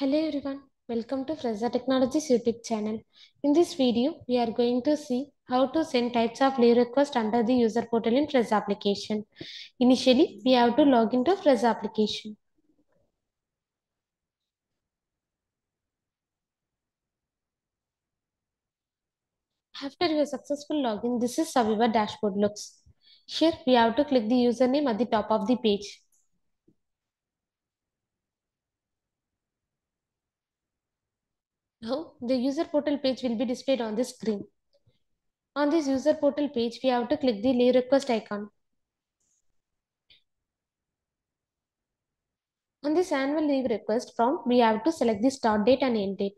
Hello everyone, welcome to Fresa Technologies YouTube channel. In this video, we are going to see how to send types of leave request under the user portal in Fresa application. Initially, we have to log into Fresa application. After your successful login, this is how your dashboard looks. Here, we have to click the username at the top of the page. Now, the user portal page will be displayed on the screen. On this user portal page, we have to click the leave request icon. On this annual leave request form, we have to select the start date and end date.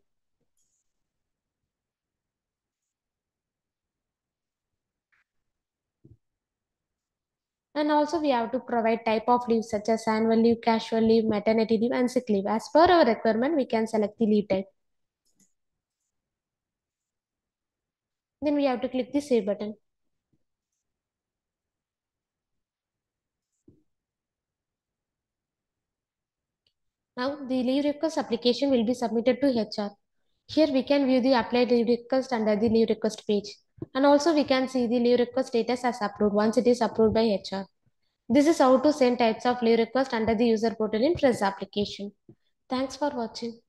And also we have to provide type of leave such as annual leave, casual leave, maternity leave and sick leave. As per our requirement, we can select the leave type. Then we have to click the save button. Now the leave request application will be submitted to HR. Here we can view the applied leave request under the leave request page. And also we can see the leave request status as approved once it is approved by HR. This is how to send types of leave request under the user portal in Fresa application. Thanks for watching.